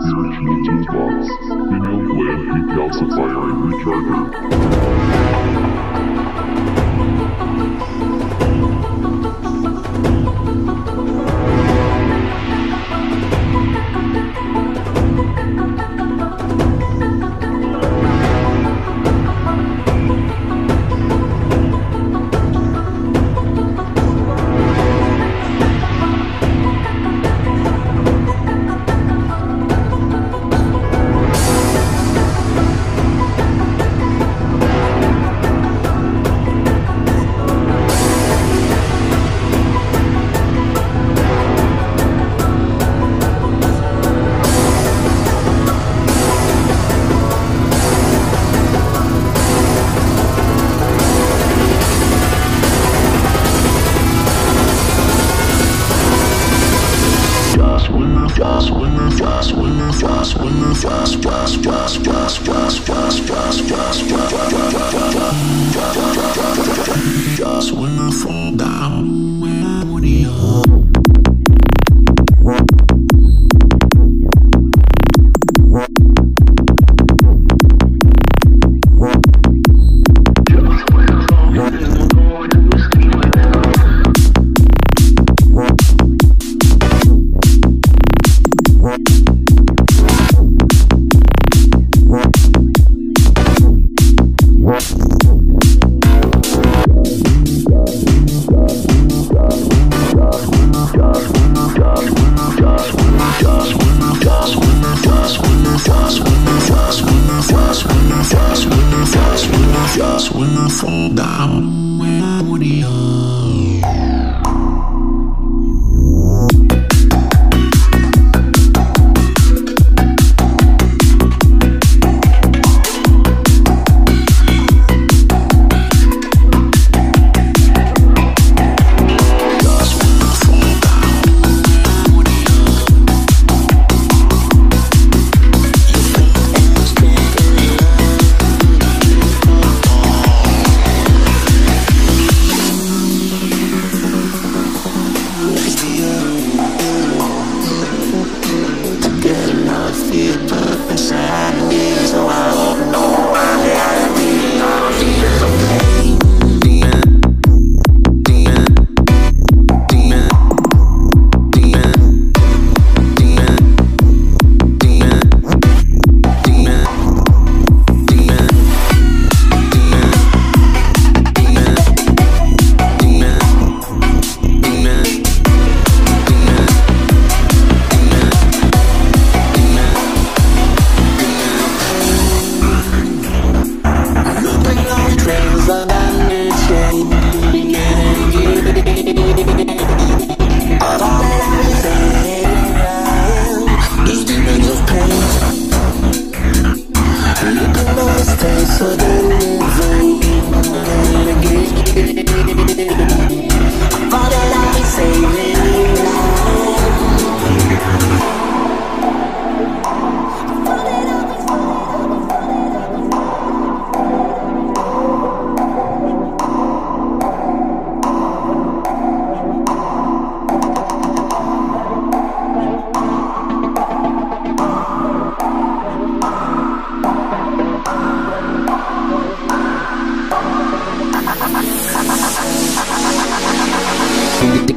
spiritual toolbox, pineal gland decalcifier and recharger. Just when I fall down, when I'm would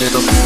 that I